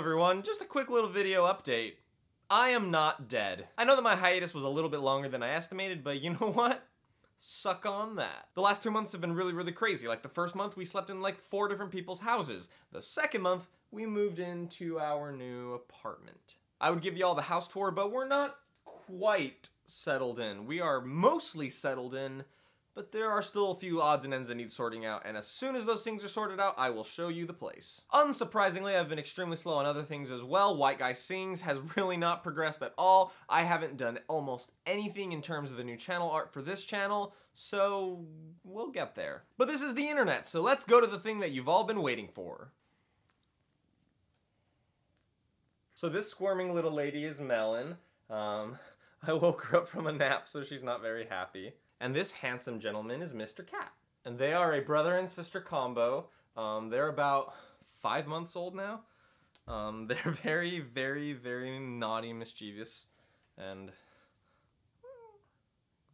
everyone, just a quick little video update. I am not dead. I know that my hiatus was a little bit longer than I estimated, but you know what? Suck on that. The last two months have been really, really crazy. Like the first month, we slept in like four different people's houses. The second month, we moved into our new apartment. I would give you all the house tour, but we're not quite settled in. We are mostly settled in, but there are still a few odds and ends that need sorting out, and as soon as those things are sorted out, I will show you the place. Unsurprisingly, I've been extremely slow on other things as well. White Guy Sings has really not progressed at all. I haven't done almost anything in terms of the new channel art for this channel, so we'll get there. But this is the internet, so let's go to the thing that you've all been waiting for. So this squirming little lady is Melon. Um, I woke her up from a nap, so she's not very happy. And this handsome gentleman is Mr. Cat. And they are a brother and sister combo. Um, they're about five months old now. Um, they're very, very, very naughty, mischievous, and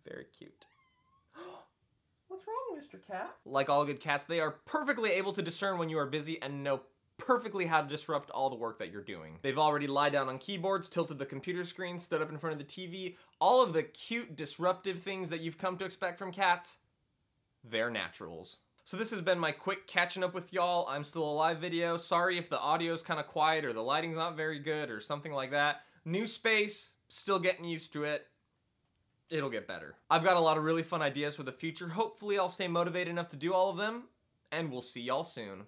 very cute. What's wrong, Mr. Cat? Like all good cats, they are perfectly able to discern when you are busy and know perfectly how to disrupt all the work that you're doing. They've already lied down on keyboards, tilted the computer screen, stood up in front of the TV, all of the cute, disruptive things that you've come to expect from cats, they're naturals. So this has been my quick catching up with y'all. I'm still alive video. Sorry if the audio's kind of quiet or the lighting's not very good or something like that. New space, still getting used to it. It'll get better. I've got a lot of really fun ideas for the future. Hopefully I'll stay motivated enough to do all of them, and we'll see y'all soon.